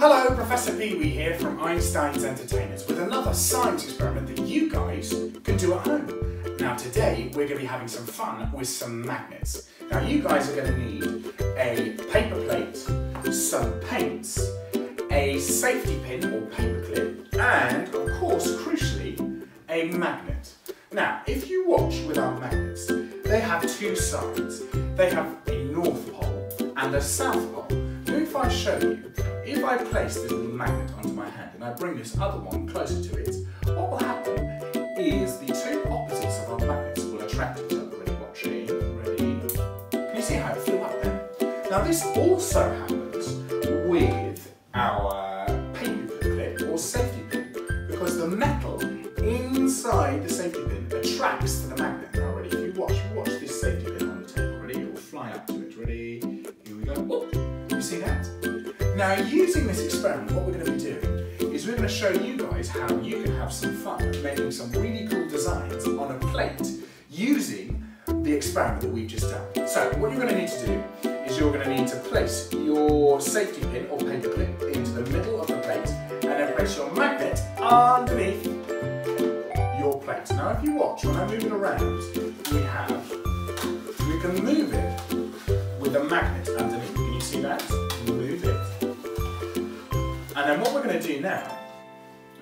Hello, Professor Pee Wee here from Einstein's Entertainers with another science experiment that you guys can do at home. Now today we're going to be having some fun with some magnets. Now you guys are going to need a paper plate, some paints, a safety pin or paper clip, and of course, crucially, a magnet. Now, if you watch with our magnets, they have two sides. They have a north pole and a south pole. I show you, if I place this magnet onto my hand and I bring this other one closer to it, what will happen is the two opposites of our magnets will attract each other. Ready, watching, ready? Can you see how it flew up there? Now this also happens with our paper clip or safety pin because the metal inside the safety pin attracts the magnet. Now using this experiment, what we're going to be doing is we're going to show you guys how you can have some fun making some really cool designs on a plate using the experiment that we've just done. So what you're going to need to do is you're going to need to place your safety pin or paper clip into the middle of the plate and then place your magnet underneath your plate. Now if you watch, when I move it around, we have, we can move it with a magnet And then what we're going to do now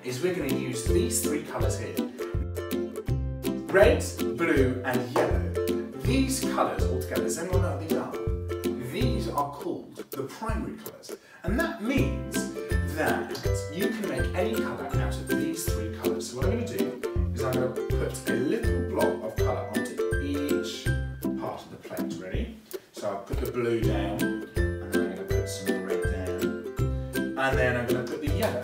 is we're going to use these three colours here. Red, blue and yellow. These colours altogether, does anyone know what these are? These are called the primary colours. And that means that you can make any colour out of these three colours. So what I'm going to do is I'm going to put a little blob of colour onto each part of the plate. Ready? So I'll put the blue down, and then I'm going to put some and then I'm going to put the yellow.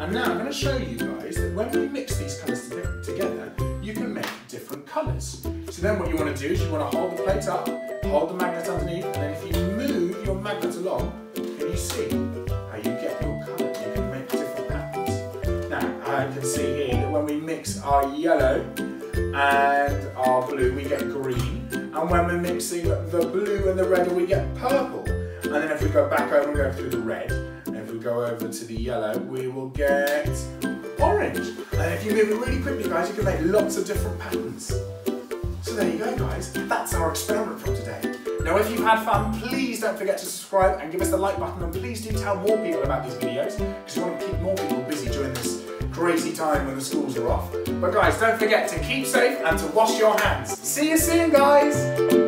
And now I'm going to show you guys that when we mix these colours together, you can make different colours. So then what you want to do is you want to hold the plate up, hold the magnet underneath, and then if you move your magnet along, can you see how you get your colour? You can make different patterns. Now, I can see here that when we mix our yellow and our blue, we get green. And when we're mixing the blue and the red, we get purple. And then if we go back over and go through the red, go over to the yellow, we will get orange. And if you move it really quickly, guys, you can make lots of different patterns. So there you go, guys. That's our experiment from today. Now, if you've had fun, please don't forget to subscribe and give us the like button. And please do tell more people about these videos because we want to keep more people busy during this crazy time when the schools are off. But guys, don't forget to keep safe and to wash your hands. See you soon, guys.